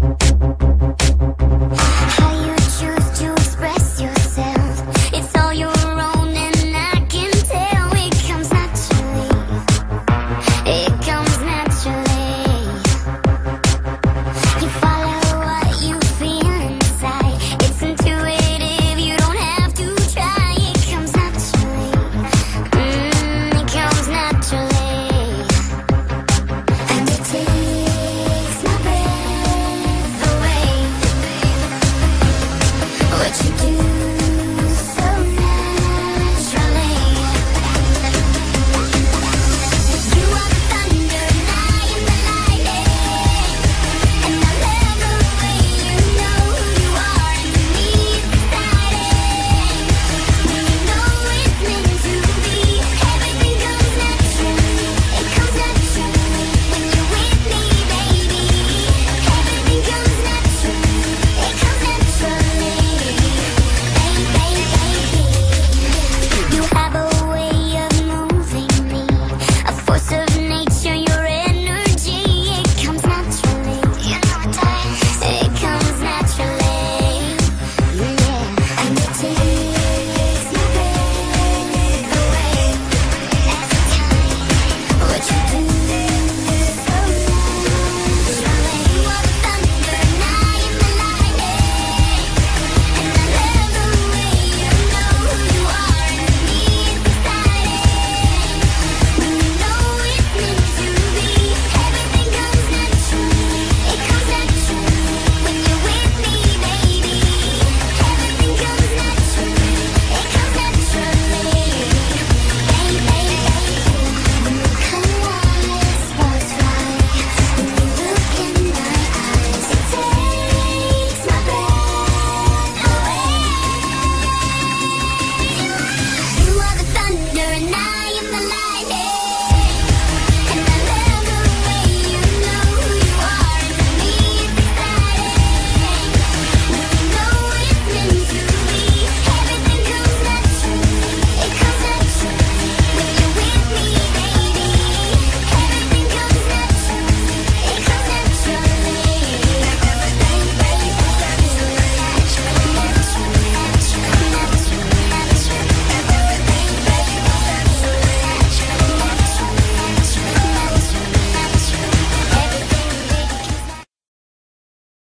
Thank what you do.